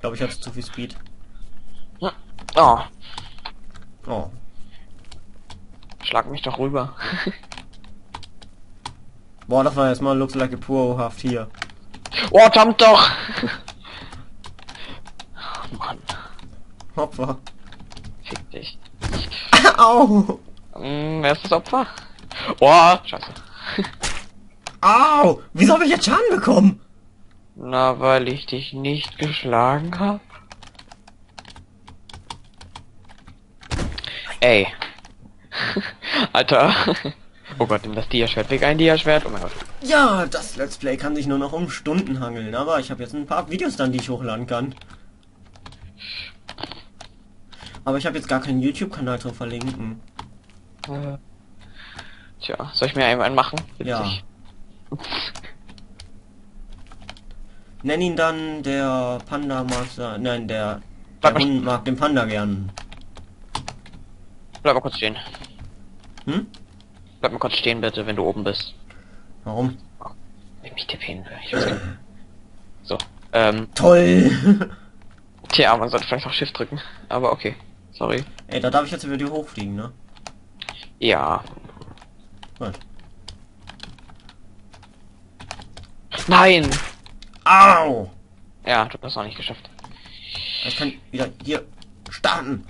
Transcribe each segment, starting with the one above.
Ich glaube, ich hatte zu viel Speed. Oh, Oh. schlag mich doch rüber. Boah, das war jetzt mal looks like a Pro-Haft hier. oh, jump doch! Oh, Mann, Opfer. fick dich. Au! Hm, wer ist das Opfer? Oh, scheiße. Au! Wieso habe ich jetzt Schaden bekommen? Na, weil ich dich nicht geschlagen hab. Ey. Alter. Oh Gott, nimm das Dia-Schwert weg. Ein Dia-Schwert. Oh mein Gott. Ja, das Let's Play kann sich nur noch um Stunden hangeln, aber ich habe jetzt ein paar Videos dann, die ich hochladen kann. Aber ich habe jetzt gar keinen YouTube-Kanal zum Verlinken. Äh, Tja, soll ich mir einen machen? Ja. Nenn ihn dann der Panda Master. Nein, der, Bleib der mal- Hund mag den Panda gern. Bleib mal kurz stehen. Hm? Bleib mal kurz stehen, bitte, wenn du oben bist. Warum? Ich mich tippen. Ich weiß nicht. So. Ähm, Toll! tja, man sollte vielleicht auch Shift drücken. Aber okay. Sorry. Ey, da darf ich jetzt über dir hochfliegen, ne? Ja. Gut. Nein! Au! Ja, du hast es noch nicht geschafft. Ich kann wieder hier starten.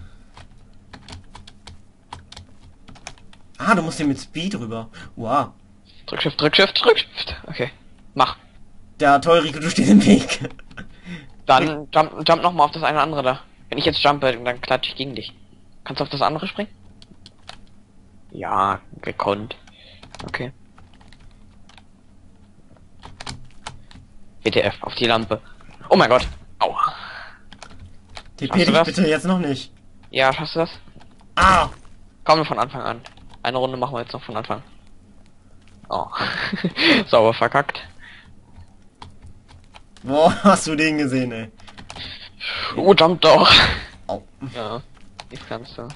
Ah, du musst hier mit Speed rüber. Wow. Drück Shift, drück Shift, drück Shift. Okay. Mach. Ja, toll, Rico, du stehst im Weg. Dann jump, jump noch mal auf das eine andere da. Wenn ich jetzt jumpe, dann klatsche ich gegen dich. Kannst du auf das andere springen? Ja, gekonnt. Okay. WTF, auf die Lampe. Oh mein Gott. Aua. TP dich das? bitte jetzt noch nicht. Ja, schaffst du das? Ah! Kommen wir von Anfang an. Eine Runde machen wir jetzt noch von Anfang. Oh. Sauber verkackt. Boah, hast du den gesehen, ey. Oh, jump doch. Au. Ja. Das kannst du.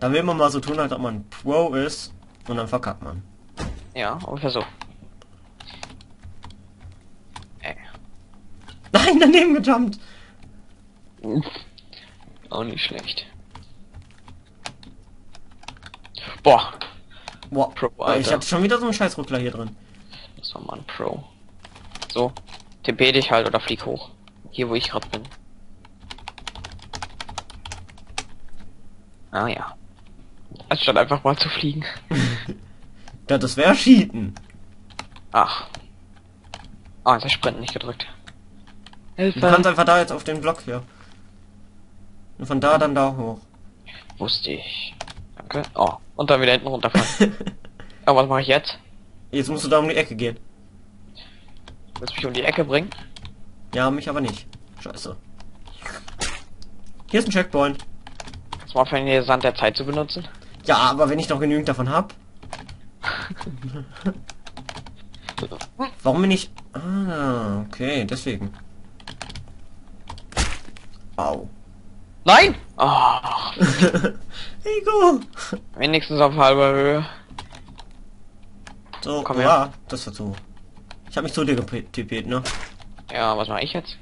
Da will man mal so tun, als ob man Pro ist und dann verkackt man. Ja, ungefähr so. Ey. Nein, daneben gejumpt! Auch nicht schlecht. Boah, Boah, Pro, ich hatte schon wieder so einen scheiß Ruckler hier drin. das war mal ein Pro. So, TP dich halt oder flieg hoch. Hier, wo ich gerade bin. Ah ja. Anstatt einfach mal zu fliegen. Ja, das wäre Cheaten. Ach. Ah, hab ich Sprinten nicht gedrückt. Du kannst einfach da jetzt auf den Block hier. Und von da dann da hoch. Wusste ich. Danke. Oh, und dann wieder hinten runterfallen. Aber was mache ich jetzt? Jetzt musst du da um die Ecke gehen. Willst du mich um die Ecke bringen? Ja, mich aber nicht. Scheiße. Hier ist ein Checkpoint. Kannst du mal aufhören, den Sand der Zeit zu benutzen? Ja, aber wenn ich noch genügend davon hab. Warum bin ich... Ah, okay, deswegen. Au. Nein! Oh, Ego! wenigstens auf halber Höhe. So, Komm Komm her. ja, das war so. Ich habe mich zu dir getippt, ne? Ja, was mache ich jetzt?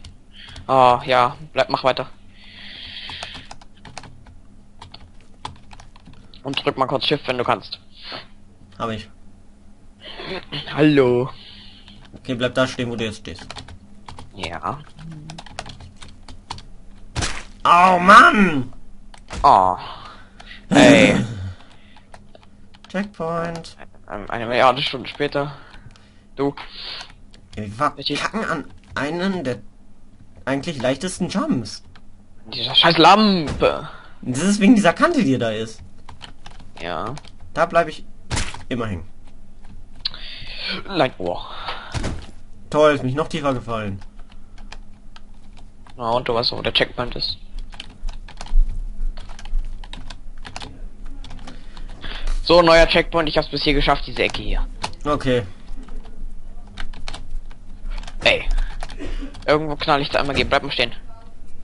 Oh, ja, bleib, mach weiter. Und drück mal kurz Shift, wenn du kannst. Habe ich. Hallo. Okay, bleib da stehen, wo du jetzt stehst. Ja. Au, Mann! Oh. Ey. Checkpoint. Ähm, Eine Milliarde Stunden später. Du. Wir verkacken an einen der eigentlich leichtesten Jumps. Dieser scheiß Lampe. Das ist wegen dieser Kante, die da ist. Ja. Da bleibe ich immer hängen. Nein. Oh. Toll, ist mich noch tiefer gefallen. Na, und du weißt, wo der Checkpoint ist. So, neuer Checkpoint. Ich hab's bis hier geschafft, diese Ecke hier. Okay. Ey. Irgendwo knall ich da einmal gehen. Bleib mal stehen.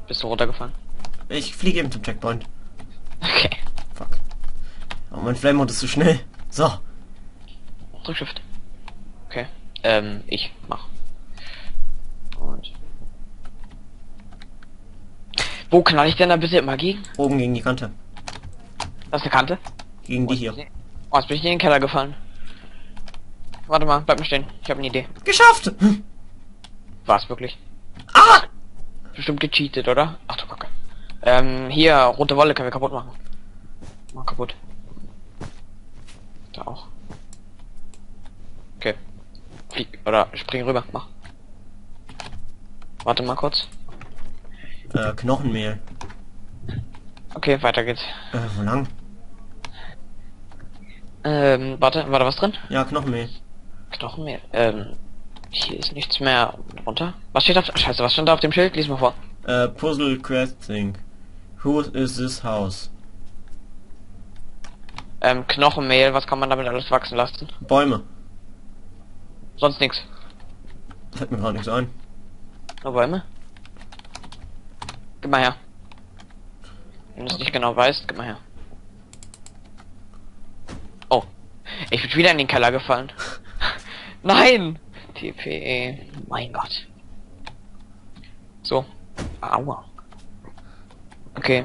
Bist du runtergefallen? Ich fliege eben zum Checkpoint. Okay. Fuck. Oh, mein Flame ist zu schnell. So. Drück Shift. Okay. Ähm, ich mach. Und. Wo knall ich denn da bitte immer gegen? Oben gegen die Kante. Das ist eine Kante. Gegen die hier. Oh, jetzt bin ich in den Keller gefallen. Warte mal, bleib mir stehen. Ich habe eine Idee. Geschafft! War's wirklich? Ah! Bestimmt gecheatet, oder? Ach du Kacke. Ähm, hier, rote Wolle können wir kaputt machen. Mach kaputt. Da auch. Okay. Flieg, oder spring rüber, mach. Warte mal kurz. Äh, Knochenmehl. Okay, weiter geht's. Äh, wo lang? Ähm, warte, war da was drin? Ja, Knochenmehl. Knochenmehl. Ähm, hier ist nichts mehr runter. Was steht auf... Scheiße, was stand da auf dem Schild? Lies mal vor. Äh, Puzzle Questing. Who is this house? Ähm, Knochenmehl, was kann man damit alles wachsen lassen? Bäume. Sonst nichts. Fällt mir gerade nichts ein. Nur Bäume? Gib mal her. Wenn du es nicht genau weißt, gib mal her. Oh. Ich bin wieder in den Keller gefallen. Nein! TPE. Mein Gott. So. Aua. Okay.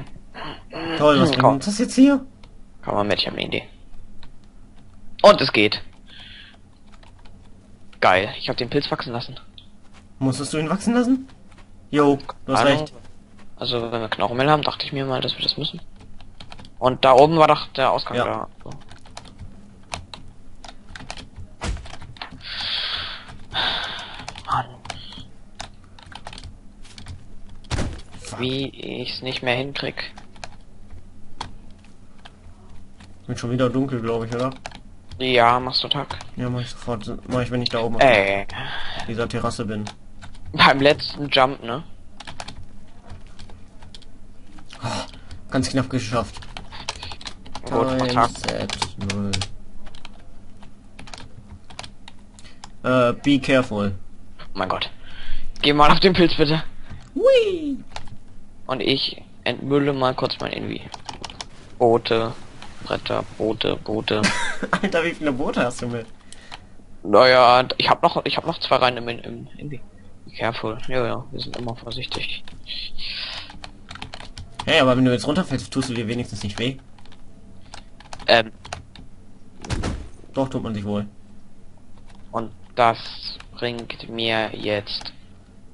Toll, was Hm, komm. ist das jetzt hier? Komm mal mit, ich habe eine Idee. Und es geht. Geil. Ich habe den Pilz wachsen lassen. Musstest du ihn wachsen lassen? Jo, du hast recht. Also, wenn wir Knochenmehl haben, dachte ich mir mal, dass wir das müssen. Und da oben war doch der Ausgang Ja. da. So. Mann. Wie ich's nicht mehr hinkrieg. Wird schon wieder dunkel, glaube ich, oder? Ja, machst du Tag. Ja, mach ich sofort. Mach ich, wenn ich da oben auf Ey. dieser Terrasse bin. Beim letzten Jump, ne? Ganz knapp geschafft. Gut, mach Tag. 1, 6, 0. Äh, be careful. Oh mein Gott. Geh mal auf den Pilz bitte. Hui! Und ich entmülle mal kurz mein Envy. Boote, Bretter, Boote, Boote. Alter, wie viele Boote hast du mit? naja, ich hab noch, ich hab noch zwei rein im, im Envy. Be careful. Ja, ja, wir sind immer vorsichtig. Hey, aber wenn du jetzt runterfällst, tust du dir wenigstens nicht weh. Ähm, Doch, tut man sich wohl. und das bringt mir jetzt.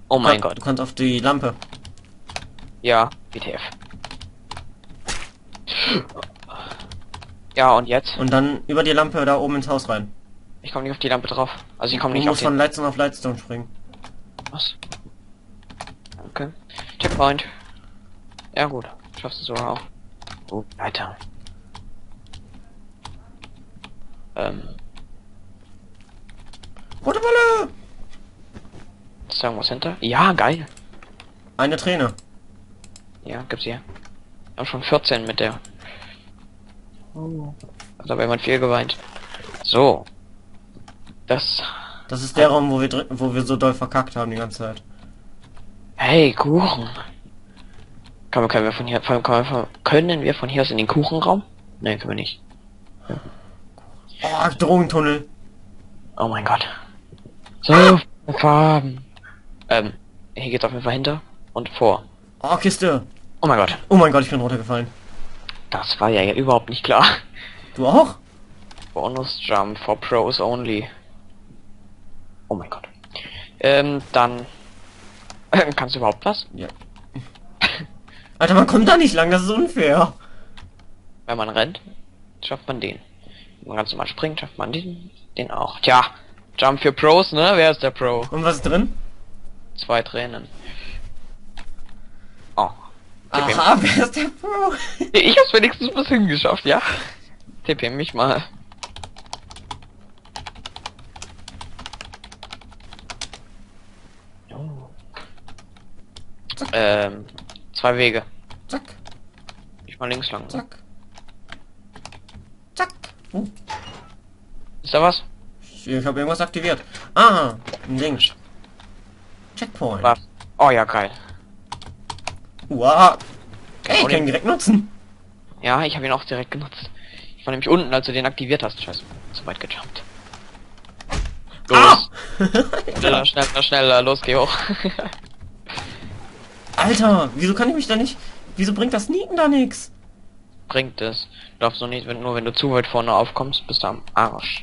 Oh mein Gott. Du kannst auf die Lampe. Ja, WTF. Ja, und jetzt? Und dann über die Lampe da oben ins Haus rein. Ich komme nicht auf die Lampe drauf. Also ich komme Du nicht auf musst den... von Lightstone auf Lightstone springen. Was? Danke. Checkpoint. Ja gut, schaffst du so auch. Oh, weiter. Ähm, Rote Wolle! ist da irgendwas hinter? Ja, geil. Eine Träne. Ja, gibt's hier. Haben schon 14 mit der. Oh. Hat aber jemand viel geweint. So. Das. Das ist der Raum, wo wir, drin- wo wir so doll verkackt haben die ganze Zeit. Hey, Kuchen. Kann man, können wir von hier, von, können, wir von, können wir von hier aus in den Kuchenraum? Nein, können wir nicht. Oh, Drogentunnel. Oh mein Gott. So viele Farben. Ähm, hier geht's auf jeden Fall hinter und vor. Oh, Kiste. Oh mein Gott. Oh mein Gott, ich bin runtergefallen. Das war ja überhaupt nicht klar. Du auch? Bonus Jump for Pros only. Oh mein Gott. Ähm, dann. Kannst du überhaupt was? Ja. Alter, man kommt da nicht lang, das ist unfair. Wenn man rennt, schafft man den. Wenn man ganz normal springt, schafft man den, den auch. Tja, Jump für Pros, ne? Wer ist der Pro? Und was ist drin? Zwei Tränen. TP. Aha, wer ist der Pro? Ich hab's wenigstens bis hingeschafft, ja? TP mich mal. Ähm, zwei Wege. Zack, Ich mal links lang. zack. Zack. Oh, Ist da was? ich habe irgendwas aktiviert. Ah, ein Ding. Checkpoint. Was? Oh ja, geil. Wow. Ich kann ihn direkt nutzen. Ja, ich habe ihn auch direkt genutzt. Ich war nämlich unten, als du den aktiviert hast. Scheiße, zu weit gejumpt. Los. Ah! Schneller, schneller, schneller, los, geh hoch. Alter, wieso kann ich mich da nicht... Wieso bringt das Nieten da nix? Bringt es. Du darfst nur nicht, wenn, nur wenn du zu weit vorne aufkommst, bist du am Arsch.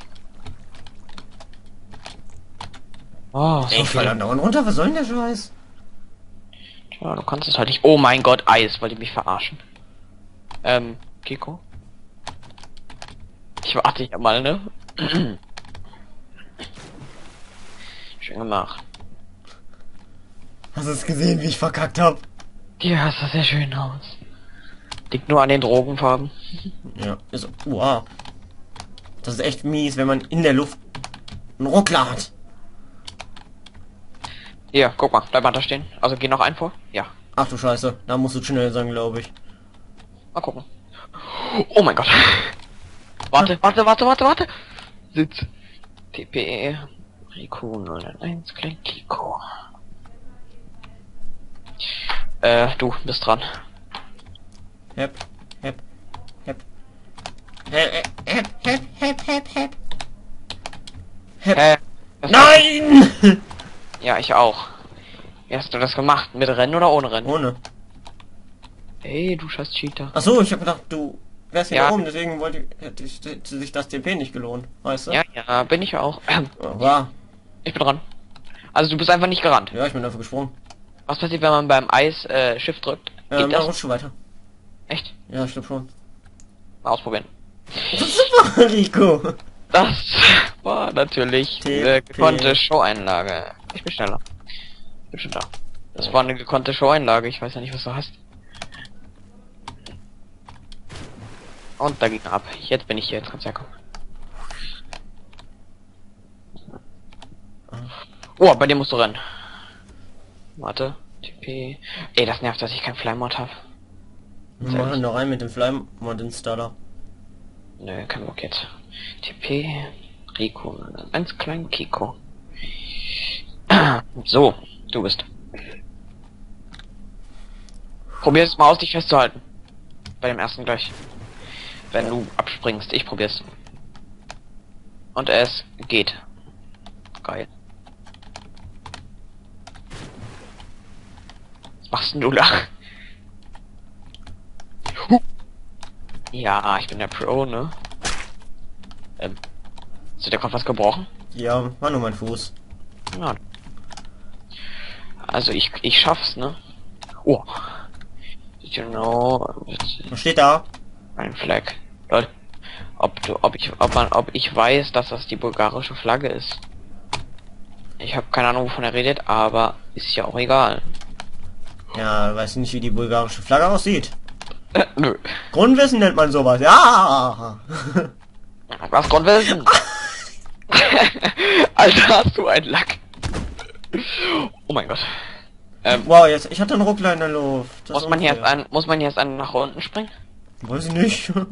Oh, so Ey, ich fall andauernd runter, was soll denn der Scheiß? Ja, du kannst es halt nicht. Oh mein Gott, Eis, weil die mich verarschen. Ähm, Kiko? Ich warte ja mal, ne? Schön gemacht. Hast du es gesehen, wie ich verkackt hab? Ja, das sah sehr schön aus. Liegt nur an den Drogenfarben. Ja, ist... Wow. Das ist echt mies, wenn man in der Luft einen Ruckler hat. Hier, guck mal, bleib mal da stehen. Also geh noch ein vor. Ja, Ach du Scheiße, da musst du schnell sein, glaube ich. mal gucken. Oh mein Gott. Warte, warte, warte, warte, warte. Sitz. TP. Rico 001, Klein Kiko. Äh, du bist dran. Hep, hep. Hep, hep, hep, hep, hep, hep. Hep. Hä? Was- Nein! Ja, ich auch. Wie hast du das gemacht? Mit Rennen oder ohne Rennen? Ohne. Ey, du scheiß Cheater. Ach so, ich habe gedacht, du wärst hier Ja. oben, deswegen wollte ich, hätte ich, hätte sich das TP nicht gelohnt, weißt du? Ja, ja, bin ich auch. War. ich bin dran. Also du bist einfach nicht gerannt. Ja, ich bin dafür gesprungen. Was passiert, wenn man beim Eis äh, Shift drückt? Geht Ähm, dann das? rutschst du weiter. Echt? Ja, ich glaube schon. Mal ausprobieren. Super, Rico. Das war natürlich eine gekonnte Show-Einlage. Ich bin schneller. Ich bin schon da. Das war eine gekonnte Show-Einlage. Ich weiß ja nicht, was du hast. Und da ging ab. Jetzt bin ich hier. Jetzt kannst du herkommen. Oh, bei dir musst du rennen. Warte. TP. Ey, das nervt, dass ich kein Flymod habe. Wir machen noch rein mit dem Flymod Installer. Nö, kein Bock jetzt. TP, Rico, eins klein Kiko. So, du bist. Probier es mal aus, dich festzuhalten. Bei dem ersten gleich. Wenn du abspringst, ich probier's. Und es geht. Geil. Was machst denn du da? Huh. Ja, ich bin der Pro, ne? Ähm. Ist dir gerade was gebrochen? Ja, war nur mein Fuß. Ja. Also ich ich schaff's, ne? Oh. Did you know Was steht da? ein Flag? Leute, ob du ob ich ob man ob ich weiß, dass das die bulgarische Flagge ist. Ich habe keine Ahnung, wovon er redet, aber ist ja auch egal. Ja, weiß nicht, wie die bulgarische Flagge aussieht. Äh, nö. Grundwissen nennt man sowas. Ja. Was Grundwissen? Alter, hast du einen Lack. Oh mein Gott. Ähm, wow, jetzt ich hatte einen Ruckler in der Luft. Das muss man hier erst an, muss man hier erst an nach unten springen? Weiß ich nicht.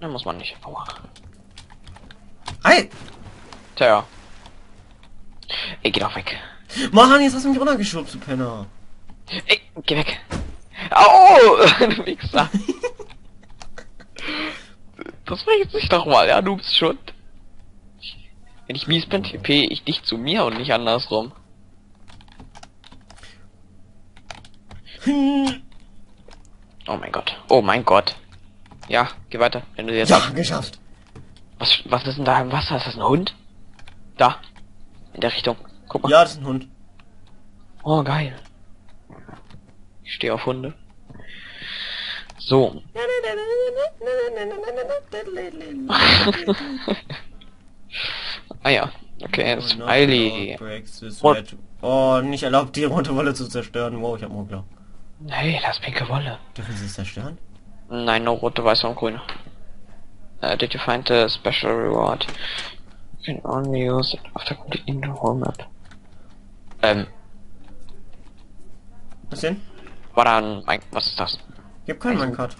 Ne, muss man nicht. Aua. Hey! Tja. Ey, geh doch weg. Mann, jetzt hast du mich runtergeschubst, du Penner. Ey, geh weg. Au! du Wichser. Das regt sich doch mal, ja, du bist schon. Wenn ich mies bin, TP ich dich zu mir und nicht andersrum. Oh mein Gott. Oh mein Gott. Ja, geh weiter, wenn du jetzt. Ja, geschafft. Was, was ist denn da im Wasser? Ist das ein Hund? Da. In der Richtung. Guck mal. Ja, das ist ein Hund. Oh, geil. Ich stehe auf Hunde. So. ah ja. Okay, this What? red- Oh, nicht erlaubt, die rote Wolle zu zerstören. Wow, ich hab Ruckler. Hey, das pinke Wolle. Dürfen sie es zerstören? Nein, nur rote, weiße und grüne. Uh, did you find the special reward? You can only use it after completing the whole map. Ähm, Was denn? war da ein, was ist das? Ich hab keinen Minecart.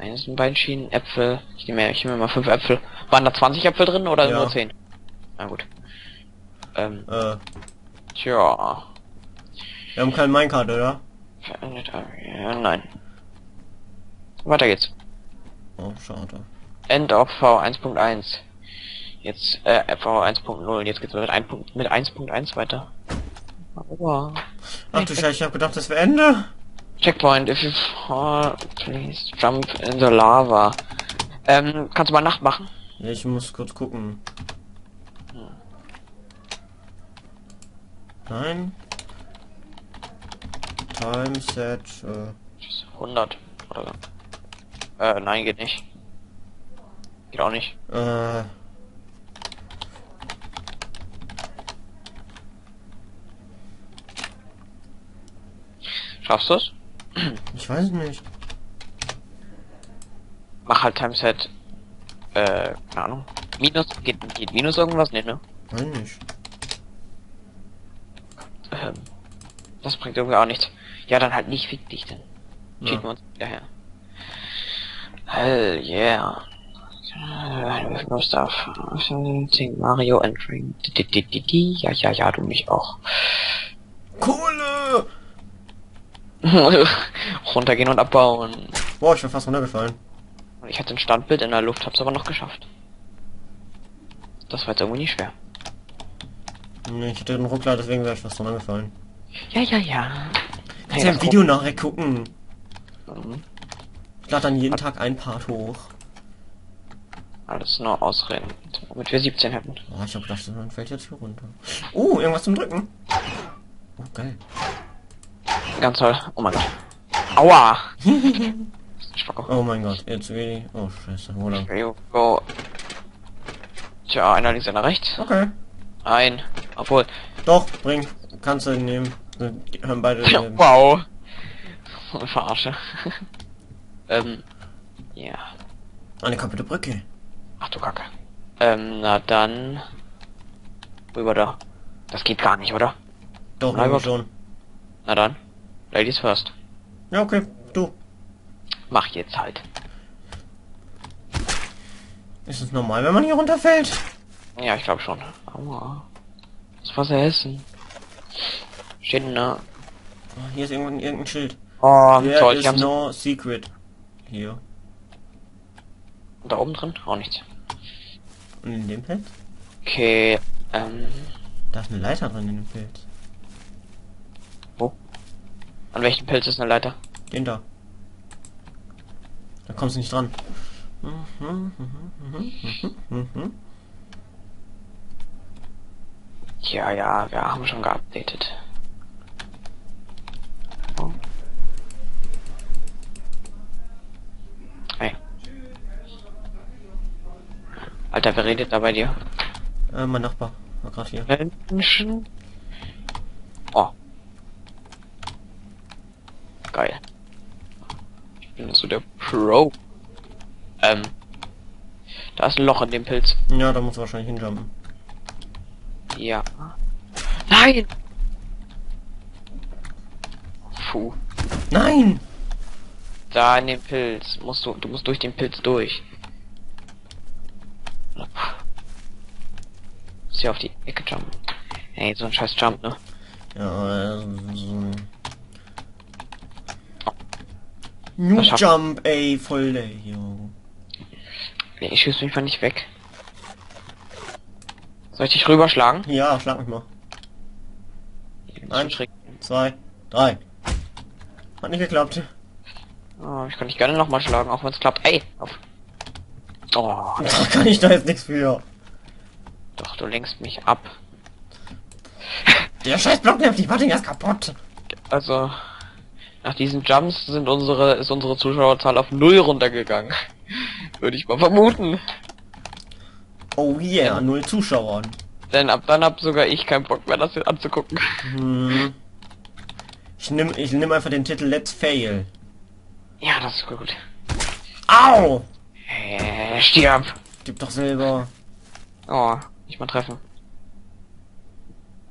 Eins sind beiden Schienen, Äpfel. Ich nehme, ich nehme mal fünf Äpfel. Waren da 20 Äpfel drin oder Ja. nur 10? Na gut. Ähm, Äh, tja. wir haben keinen Minecart, oder? Area. Nein. Weiter geht's. Oh, schade. End of V1.1. Jetzt, äh, V1.0. Jetzt geht's mit 1. Mit 1.1 weiter. Aua. Ach du Scheiße, ich hab gedacht, das wäre Ende. Checkpoint, if you fall, please jump in the lava. Ähm, kannst du mal Nacht machen? Ich muss kurz gucken. Nein. Time set. Äh, 100 oder äh, nein, geht nicht. Geht auch nicht. äh, Schaffst du's? ich weiß nicht. Mach halt Timeset. Äh, keine Ahnung. Minus, geht, geht Minus irgendwas? Nee, ne? Weiß nicht. Ähm, das bringt irgendwie auch nichts. Ja, dann halt nicht fick dich denn. Ja. Cheaten wir uns wieder her. Hell yeah. Äh, No stuff. Mario entering. Di- di- di- di. Ja, ja, ja, du mich auch. Runtergehen und abbauen. Boah, ich bin fast runtergefallen. Ich hatte ein Standbild in der Luft, hab's aber noch geschafft. Das war jetzt irgendwie nicht schwer. Nee, ich hatte einen Ruckler, deswegen wäre ich fast runtergefallen. Ja, ja, ja. Kannst ja ein Video nachher gucken. Mhm. Ich lade dann jeden Tag ein Part hoch. Alles nur Ausreden. Womit wir 17 hätten. Oh, ich hab gedacht, man fällt jetzt hier runter. Oh, irgendwas zum Drücken. Oh, geil. Ganz toll. Oh mein Gott. Aua! Spacko. Oh mein Gott, jetzt wie... Oh, scheiße, wo lang? Go. Tja, einer links, einer rechts. Okay. Ein. Obwohl. Doch, bring. Kannst du nehmen. Die hören beide... ähm, wow. Verarsche. ähm. Ja. Eine kaputte Brücke. Ach du Kacke. Ähm, na dann. Rüber da. Das geht gar nicht, oder? Doch, Nein, schon. Na dann. Ladies first. Ja, okay. Du. Mach jetzt halt. Ist es normal, wenn man hier runterfällt? Ja, ich glaube schon. Aua. Das war's essen. Steht da? Oh, hier ist irgendwo irgendein Schild. Oh, There toll. Is haben no secret. Hier. da oben drin auch nichts. Und in dem Pilz? Okay, ähm, Da ist eine Leiter drin in dem Pilz. An welchem Pilz ist eine Leiter? Den da. Da kommst du nicht dran. Ja, ja, wir haben schon geupdatet. Oh. Hey. Alter, wer redet da bei dir? Äh, mein Nachbar war gerade hier. Menschen? Oh. Geil. Ich bin so der Pro. Ähm. Da ist ein Loch in dem Pilz. Ja, da muss wahrscheinlich hinjumpen. Ja. Nein! Puh. Nein! Da in den Pilz. Musst du, du musst durch den Pilz durch. Muss hier auf die Ecke jumpen. Ey, so ein scheiß Jump, ne? Ja, äh, so. Schafft- Jump, ey, voll der Jo. Nee, ich schieß mich mal nicht weg. Soll ich dich rüberschlagen? Ja, schlag mich mal. Schräg. Zwei, drei. Hat nicht geklappt. Oh, ich kann dich gerne nochmal schlagen, auch wenn es klappt. Ey, auf. Oh, Da kann ich da jetzt nichts für. doch, du lenkst mich ab. Der scheiß Block nervt, die Warte, ist kaputt. Also, nach diesen Jumps sind unsere, ist unsere Zuschauerzahl auf null runtergegangen. Würde ich mal vermuten. Oh yeah, null Zuschauer. Denn ab dann hab sogar ich keinen Bock mehr, das hier anzugucken. Hm. Ich nimm, ich nimm einfach den Titel Let's Fail. Ja, das ist gut. Au! Äh, stirb. Gib doch selber. Oh, nicht mal treffen.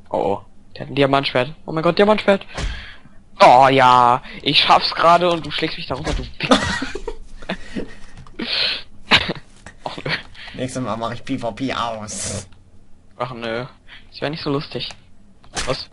Oh, oh. Der hat ein Diamantschwert. Oh mein Gott, Diamantschwert. Oh ja, ich schaff's gerade und du schlägst mich da runter, du Wichser. Och nö. Nächstes Mal mache ich PvP aus. Ach nö. Das wäre nicht so lustig. Was?